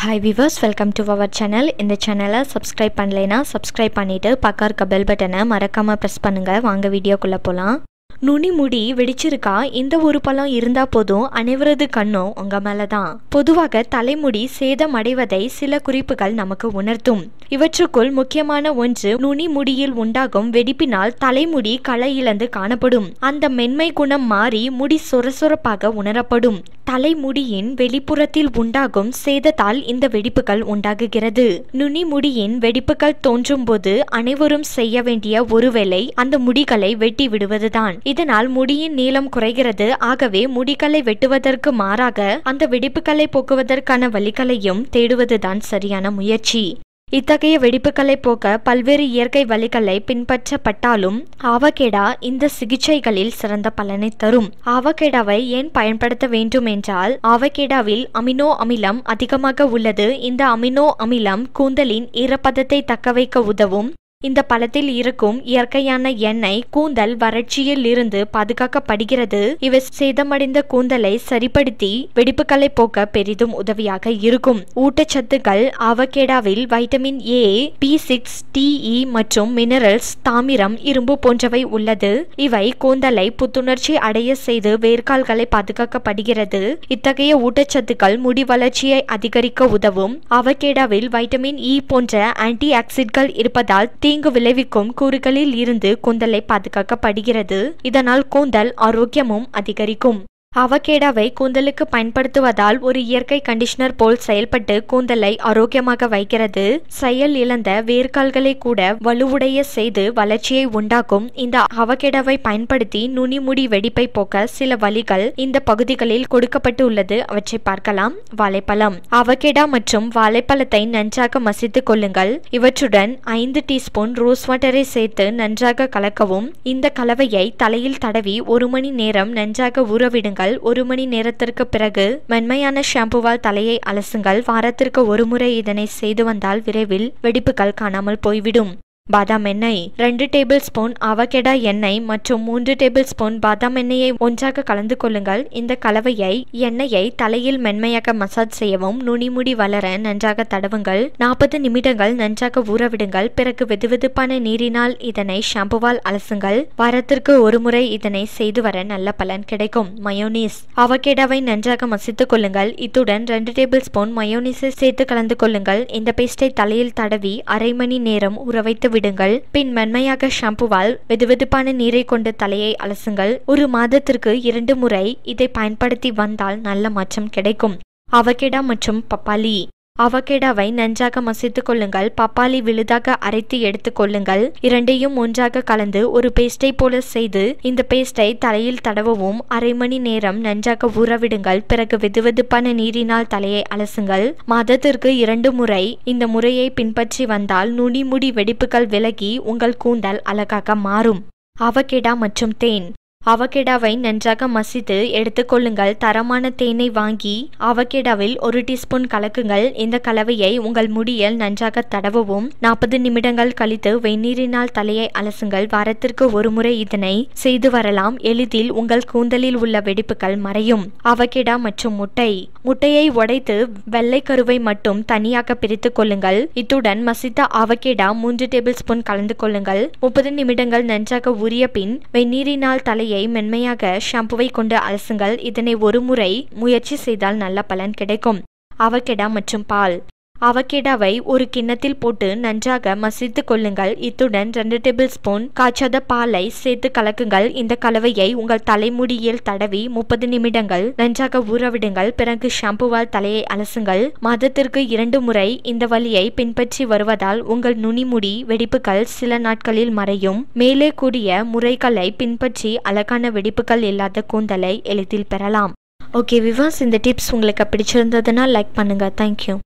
Hi viewers welcome to our channel இந்த சேனலை subscribe பண்ணலைன்னா சப்ஸ்கிரைப் பண்ணிவிட்டு பக்கம் இருக்க பெல் பட்டனை மறக்காமல் ப்ரெஸ் பண்ணுங்கள் வாங்க வீடியோக்குள்ளே போகலாம் நுனி முடி வெடிச்சிருக்கா? இந்த ஒரு பழம் இருந்தா போதும். அனைவரது கண்ணும் உங்க மேலே தான் பொதுவாக தலைமுடி சேதம் அடைவதை சில குறிப்புகள் நமக்கு உணர்த்தும். இவற்றுக்குள் முக்கியமான ஒன்று நுனி முடியில் உண்டாகும் வெடிப்பினால் தலைமுடி களை இழந்து காணப்படும். அந்த மென்மை குணம் மாறி முடி சொரசொரப்பாக உணரப்படும். தலைமுடியின் வெளிப்புறத்தில் உண்டாகும் சேதத்தால் இந்த வெடிப்புகள் உண்டாகுகிறது. நுனி முடியின் வெடிப்புகள் தோன்றும் போது அனைவரும் செய்ய வேண்டிய ஒருவேளை அந்த முடிகளை வெட்டி விடுவதுதான். இதனால் முடியின் நீளம் குறைகிறது. ஆகவே முடிகளை வெட்டுவதற்கு மாறாக அந்த வெடிப்புகளை போக்குவதற்கான வழிகளையும் தேடுவதுதான் சரியான முயற்சி. இத்தகைய வெடிப்புகளை போக்க பல்வேறு இயற்கை வழிகளை பின்பற்றப்பட்டாலும் ஆவகேடா இந்த சிகிச்சைகளில் சிறந்த பலனை தரும். ஆவகேடாவை ஏன் பயன்படுத்த வேண்டும் என்றால் ஆவகேடாவில் அமினோ அமிலம் அதிகமாக உள்ளது. இந்த அமினோ அமிலம் கூந்தலின் ஈரப்பதத்தை தக்கவைக்க உதவும் இந்த பழத்தில் இருக்கும் இயற்கையான எண்ணெய் கூந்தல் வறட்சியில் இருந்து பாதுகாக்கப்படுகிறது. இவை சேதமடைந்த கூந்தலை சரிப்படுத்தி வெடிப்புகளை போக்க பெரிதும் உதவியாக இருக்கும். ஊட்டச்சத்துக்கள் அவகேடாவில் vitamin A B six D E மற்றும் மினரல்ஸ் தாமிரம் இரும்பு போன்றவை உள்ளது. இவை கூந்தலை புத்துணர்ச்சி அடைய செய்து வேர்க்கால்களை பாதுகாக்கப்படுகிறது. இத்தகைய ஊட்டச்சத்துக்கள் முடி வளர்ச்சியை அதிகரிக்க உதவும். அவகேடாவில் வைட்டமின் இ போன்ற ஆன்டி ஆக்சிட்கள் இருப்பதால் தீங்கு விளைவிக்கும் கூறுகளில் இருந்து கூந்தலை பாதுகாக்கப்படுகிறது. இதனால் கூந்தல் ஆரோக்கியமும் அதிகரிக்கும். அவகேடாவை கூந்தலுக்கு பயன்படுத்துவதால் ஒரு இயற்கை கண்டிஷனர் போல் செயல்பட்டு கூந்தலை ஆரோக்கியமாக வைக்கிறது. செயல் இழந்த வேர்க்கால்களை கூட வலுவுடைய செய்து வளர்ச்சியை உண்டாக்கும் இந்த அவகேடாவை பயன்படுத்தி நுனிமுடி வெடிப்பை போக்க சில வழிகள் இந்த பகுதிகளில் கொடுக்கப்பட்டு உள்ளது. அவற்றை பார்க்கலாம். வாழைப்பழம். அவகேடா மற்றும் வாழைப்பழத்தை நன்றாக மசித்துக் கொள்ளுங்கள். இவற்றுடன் ஐந்து டீஸ்பூன் ரோஸ் வாட்டரை சேர்த்து நன்றாக கலக்கவும். இந்த கலவையை தலையில் தடவி ஒரு மணி நேரம் நன்றாக ஊறவிடுங்கள் ஒரு மணி நேரத்திற்கு பிறகு மென்மையான ஷாம்புவால் தலையை அலசுங்கள். வாரத்திற்கு ஒரு முறை இதனை செய்து வந்தால் விரைவில் வெடிப்புகள் காணாமல் போய்விடும். பாதாம் எண்ணெய். ரெண்டு டேபிள் ஸ்பூன் அவகெடா எண்ணெய் மற்றும் மூன்று டேபிள் ஸ்பூன் பாதாம் எண்ணெயை ஒன்றாக கலந்து கொள்ளுங்கள். இந்த கலவையை எண்ணெயை தலையில் மென்மையாக மசாஜ் செய்யவும் நுனிமுடி வளர நன்றாக தடவுங்கள். நாற்பது நிமிடங்கள் நன்றாக ஊறவிடுங்கள் பிறகு வெதுவெதுப்பான நீரினால் இதனை ஷாம்புவால் அலசுங்கள். வாரத்திற்கு ஒரு முறை இதனை செய்து வர நல்ல பலன் கிடைக்கும். மயோனீஸ். அவகேடாவை நன்றாக மசித்துக் கொள்ளுங்கள். இத்துடன் ரெண்டு டேபிள் ஸ்பூன் மயோனீஸை சேர்த்து கலந்து கொள்ளுங்கள். இந்த பேஸ்டை தலையில் தடவி அரை மணி நேரம் ஊற வைத்து விடுங்கள் பின் மென்மையாக ஷாம்புவால் வெதுவெதுப்பான நீரை கொண்டு தலையை அலசுங்கள். ஒரு மாதத்திற்கு இரண்டு முறை இதை பயன்படுத்தி வந்தால் நல்ல மாற்றம் கிடைக்கும். அவகேடா மற்றும் பப்பாளி. அவகேடாவை நன்றாக மசித்துக் கொள்ளுங்கள். பப்பாளி விழுதாக அரைத்து எடுத்துக் கொள்ளுங்கள். இரண்டையும் ஒன்றாக கலந்து ஒரு பேஸ்டை போல செய்து இந்த பேஸ்டை தலையில் தடவவும் அரை மணி நேரம் நன்றாக ஊறவிடுங்கள். பிறகு வெதுவெதுப்பான நீரினால் தலையை அலசுங்கள். மாதத்திற்கு இரண்டு முறை இந்த முறையை பின்பற்றி வந்தால் நுனிமுடி வெடிப்புகள் விலகி உங்கள் கூந்தல் அழகாக மாறும். அவகேடா மற்றும் தேன். அவகேடாவை நன்றாக மசித்து எடுத்துக்கொள்ளுங்கள் தரமான தேனை வாங்கி அவகேடாவில் ஒரு டீஸ்பூன் கலக்குங்கள். இந்த கலவையை உங்கள் முடியில் நன்றாக தடவவும். நாற்பது நிமிடங்கள் கழித்து வெந்நீரினால் தலையை அலசுங்கள். வாரத்திற்கு ஒரு முறை இதனை செய்து வரலாம். எளிதில் உங்கள் கூந்தலில் உள்ள வெடிப்புகள் மறையும். அவகேடா மற்றும் முட்டை. முட்டையை உடைத்து வெள்ளை கருவை மட்டும் தனியாக பிரித்து கொள்ளுங்கள். இத்துடன் மசித்த அவகேடா மூன்று டேபிள் ஸ்பூன் கலந்து கொள்ளுங்கள். முப்பது நிமிடங்கள் நன்றாக உரிய பின் வெந்நீரினால் தலையை மென்மையாக ஷாம்புவை கொண்டு அலசுங்கள். இதனை ஒரு முறை முயற்சி செய்தால் நல்ல பலன் கிடைக்கும். அவகெடா மற்றும் பால். அவகேடாவை ஒரு கிண்ணத்தில் போட்டு நன்றாக மசித்து கொள்ளுங்கள். இத்துடன் ரெண்டு டேபிள் ஸ்பூன் காய்ச்சாத பாலை சேர்த்து கலக்குங்கள். இந்த கலவையை உங்கள் தலைமுடியில் தடவி முப்பது நிமிடங்கள் நன்றாக ஊறவிடுங்கள். பிறகு ஷாம்புவால் தலையை அலசுங்கள். மாதத்திற்கு இரண்டு முறை இந்த வழியை பின்பற்றி வருவதால் உங்கள் நுனிமுடி வெடிப்புகள் சில நாட்களில் மறையும். மேலே கூடிய முறைகளை பின்பற்றி அழகான வெடிப்புகள் இல்லாத கூந்தலை எளிதில் பெறலாம். ஓகே விவாஸ் இந்த டிப்ஸ் உங்களுக்கு பிடிச்சிருந்ததுன்னா லைக் பண்ணுங்கள் தேங்க்யூ